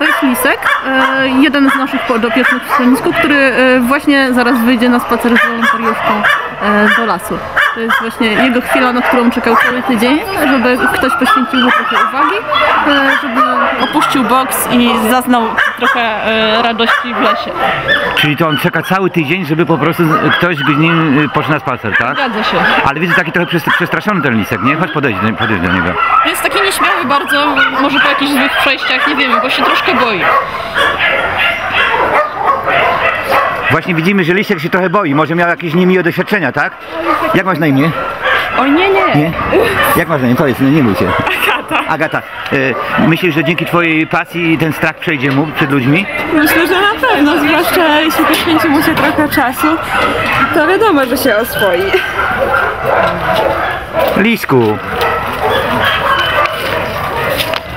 To jest lisek, e, jeden z naszych podopiecznych w schronisku, który e, właśnie zaraz wyjdzie na spacer z wolontariuszką e, do lasu. To jest właśnie jego chwila, na którą czekał cały tydzień, żeby ktoś poświęcił mu trochę uwagi, e, żeby opuścił boks i zaznał trochę e, radości w lesie. Czyli to on czeka cały tydzień, żeby po prostu ktoś z nim y, poszedł na spacer, tak? Zgadza się. Ale widzę taki trochę przest- przestraszony ten lisek, nie? Chodź podejdź, do- podejdź do niego. Jest taki nieśmiały bardzo, może po jakichś złych przejściach, nie wiem, bo się troszkę boi. Właśnie widzimy, że lisek się trochę boi, może miał jakieś niemiłe doświadczenia, tak? Jak masz na imię? Oj nie, nie. Nie? Jak masz na imię? Powiedz, no nie bój się. Agata. Agata, y, myślisz, że dzięki twojej pasji ten strach przejdzie mu przed ludźmi? Myślę, że na pewno, zwłaszcza jeśli poświęci mu się trochę czasu, to wiadomo, że się oswoi. Lisku.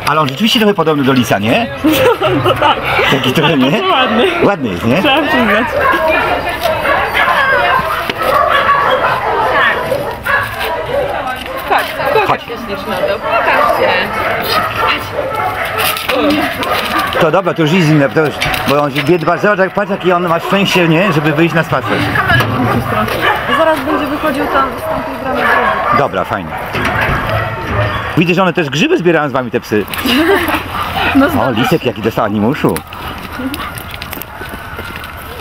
Ale on rzeczywiście trochę podobny do lisa, nie? No tak. Taki trochę, nie? Ładny, Ładny jest, nie? trzeba przyznać. Chodź. To dobra, to już jest inne, to już, bo on się biedba, zobacz jak patrz jaki on ma szczęście, nie? Żeby wyjść na spacer. Zaraz będzie wychodził tam z tamtej bramy. Dobra, fajnie. Widzę, że one też grzyby zbierają z wami te psy. O, lisek jaki dostał animuszu.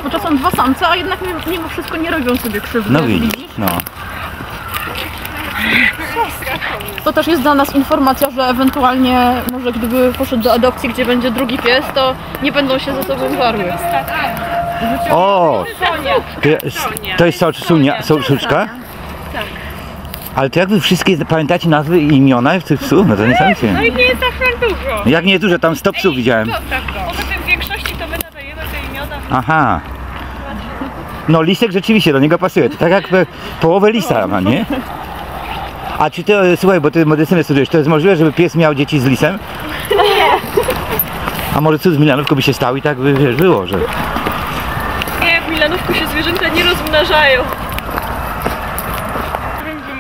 Bo to są dwa samce, a jednak mimo- wszystko nie robią sobie krzywdy. No widzisz, no. To też jest dla nas informacja, że ewentualnie może gdyby poszedł do adopcji, gdzie będzie drugi pies, to nie będą się ze sobą żarły. O! To jest, to jest so, sunia, so, suczka? Tak. Ale to jak wy wszystkie pamiętacie nazwy i imiona tych psów? No to niesamowicie. No i nie jest tak dużo. Jak nie dużo, tam 100 psów widziałem. Poza tym w większości to my nadajemy te imiona. Aha. No lisek rzeczywiście do niego pasuje. To tak jak połowę lisa ma, nie? A czy to, e, słuchaj, bo ty medycynę studujesz, to jest możliwe, żeby pies miał dzieci z lisem? Nie. A może cud z Milanówką by się stał i tak by wiesz, było, że... Nie, w Milanówku się zwierzęta nie rozmnażają. Którym by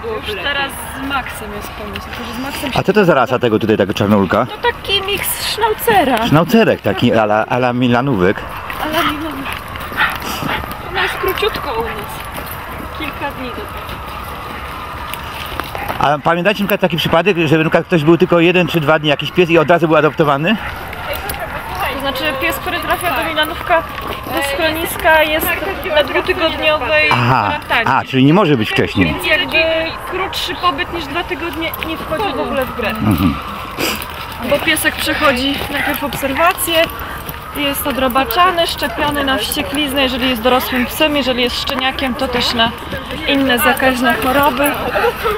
było Już teraz z Maxem jest pomysł, że z Maxem się... A co to za rasa tego tutaj, tego czarnolka? No taki miks sznaucera. Sznaucerek taki ala, ala Milanówek. Ale Milanowa. Ona jest króciutko u nas. Kilka dni dopiero. A pamiętacie na przykład taki przypadek, że na przykład ktoś był tylko jeden czy dwa dni jakiś pies i od razu był adoptowany? Znaczy pies, który trafia do Milanówka do schroniska jest na dwutygodniowej Aha, kwarantannie. a, czyli nie może być wcześniej. Więc jakby krótszy pobyt niż dwa tygodnie nie wchodzi w ogóle w grę. Mhm. Bo piesek przechodzi najpierw obserwację, jest odrobaczany, szczepiony na wściekliznę, jeżeli jest dorosłym psem, jeżeli jest szczeniakiem, to też na inne zakaźne choroby.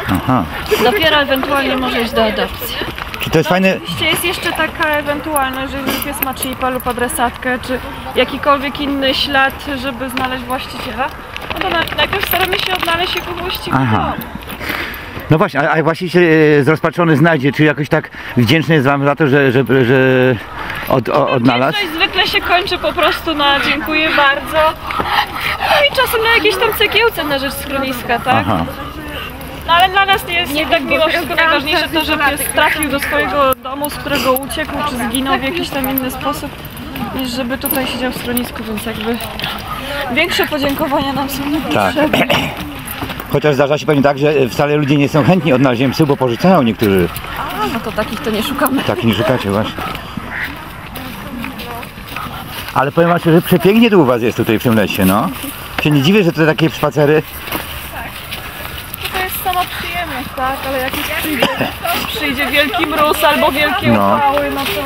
Aha. Dopiero ewentualnie może iść do adopcji. To jest fajne? Oczywiście jest jeszcze taka ewentualność, że jeżeli pies ma chipa lub adresatkę, czy jakikolwiek inny ślad, żeby znaleźć właściciela, no to na- najpierw staramy się odnaleźć jego właściwy Aha. No właśnie, a, a właściciel e, zrozpaczony znajdzie, czy jakoś tak wdzięczny jest wam za to, że, że, że od, o, odnalazł? Wdzięczność zwykle się kończy po prostu na dziękuję bardzo. No i czasem na jakiejś tam cegiełce na rzecz schroniska, tak? Aha. No ale dla nas nie jest tak mimo wszystko najważniejsze to, że pies trafił do swojego domu, z którego uciekł, czy zginął w jakiś tam inny sposób, niż żeby tutaj siedział w schronisku, więc jakby większe podziękowania nam są Tak. niepotrzebne. Chociaż zdarza się pewnie tak, że wcale ludzie nie są chętni odnalezieniem psów, bo porzucają niektórzy. A, no to takich to nie szukamy. Tak nie szukacie właśnie. Ale powiem wam, że przepięknie tu u was jest tutaj w tym lesie, no. Się nie dziwię, że to takie spacery. To jest sama przyjemność, tak? Ale jak już przyjdzie, przyjdzie wielki mróz albo wielkie No. upały, no to...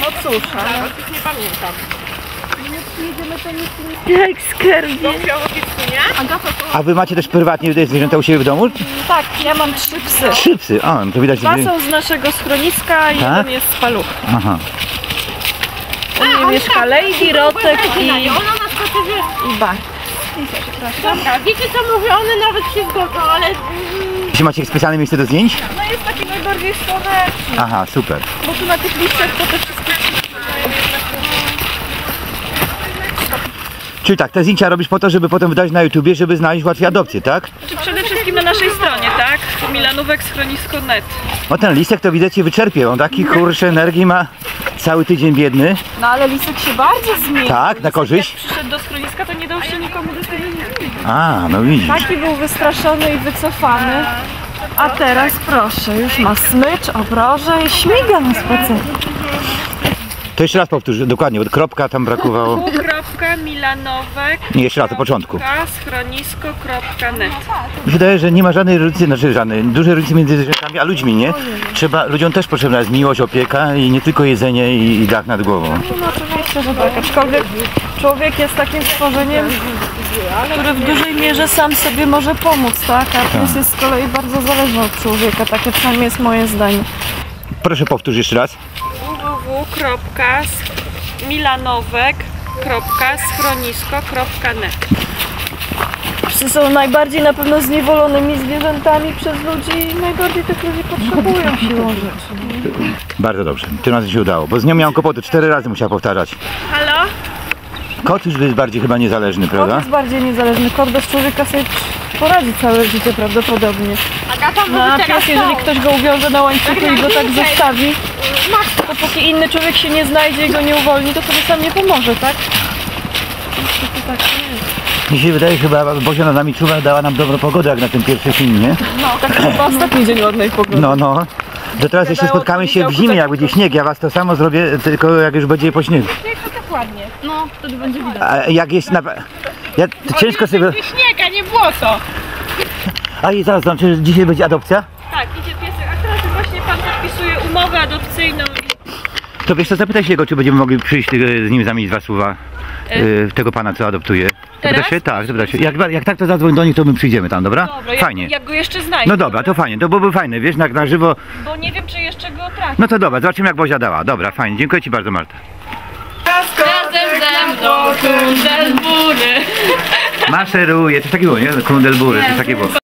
No cóż, ale... Nie pamiętam. Jak skarbi. A wy macie też prywatnie te zwierzęta u siebie w domu? Tak, ja mam trzy psy. Trzy psy. A, no to widać. Dwa są z naszego schroniska, jeden jest z paluch. Aha. U mnie mieszka Lady, Rotek i, i Bar. Dobra, wiecie co mówię, one nawet się zgodzą, ale Czy macie specjalne miejsce do zdjęć? No jest taki najbardziej słoneczny, Aha, super. bo tu na tych liściach to te wszystkie Czyli tak, te zdjęcia robisz po to, żeby potem wydać na YouTubie, żeby znaleźć łatwiej adopcję, tak? Czy przede wszystkim na naszej stronie, tak? Milanówek schronisko.net. No ten lisek to widać wyczerpie, on taki kurczę energii ma. cały tydzień biedny. No ale Lisek się bardzo zmienił. Tak, na Lisek korzyść? Jak przyszedł do schroniska, to nie dał się nikomu do tego A, no widzisz. Taki był wystraszony i wycofany. A teraz proszę, już ma smycz, obroże i śmiga na spacer. To jeszcze raz powtórz, dokładnie, bo kropka tam brakowało. Kropka Milanowek. Nie, jeszcze raz, od początku. Schronisko.net Mi się wydaje, że nie ma żadnej różnicy, znaczy żadnej, dużej różnicy między zwierzętami a ludźmi, nie? Trzeba, ludziom też potrzebna jest miłość, opieka i nie tylko jedzenie i, i dach nad głową. No oczywiście, że tak. Aczkolwiek człowiek jest takim stworzeniem, który w dużej mierze sam sobie może pomóc, tak? A pies jest z kolei bardzo zależny od człowieka. Takie przynajmniej jest moje zdanie. Proszę powtórz jeszcze raz. www.milanowek.schronisko.net Psy są najbardziej na pewno zniewolonymi zwierzętami przez ludzi i najbardziej tych ludzi potrzebują siłą rzeczy. Bardzo dobrze, tym razem się udało, bo z nią miałam kłopoty, cztery razy musiała powtarzać. Halo? Kot już jest bardziej chyba niezależny, Kot prawda? jest bardziej niezależny. Kot bez człowieka sobie poradzi całe życie prawdopodobnie. Agata No, a pies, jeżeli ktoś go uwiąże na łańcuchu i go tak zostawi, to póki inny człowiek się nie znajdzie i go nie uwolni, to sobie sam nie pomoże, tak? Tak nie jest. Mi się wydaje, chyba Bozia nad nami czuwa, dała nam dobrą pogodę, jak na tym pierwszym filmie, nie? Tak chyba ostatni dzień ładnej pogody. No, no. To teraz jeszcze spotkamy się w zimie, tak jak będzie śnieg. Ja was to samo zrobię, tylko jak już będzie po śniegu. Dokładnie. No, wtedy będzie widać. A jak jest na... Ja, to ciężko sobie... Śnieg, a nie błoto. A i zaraz, znaczy, że dzisiaj będzie adopcja? Tak, idzie piesek, a teraz właśnie pan podpisuje umowę adopcyjną. To wiesz co, zapytaj się go, czy będziemy mogli przyjść y, z nim zamienić dwa słowa y, tego pana, co adoptuje. Zapytaj Teraz? się? Tak, zapytaj się. Jak, jak tak, to zadzwoń do nich, to my przyjdziemy tam, dobra? Dobra, jak, Fajnie. jak go jeszcze znajdę. No dobra, to fajnie, to byłoby fajne, wiesz, jak na żywo. Bo nie wiem, czy jeszcze go trafi. No to dobra, zobaczymy jak Bozia dała. Dobra, fajnie, dziękuję Ci bardzo Marta. Mną kundelbury. Maszeruje, coś takiego, nie? Kundelbury, coś takiego.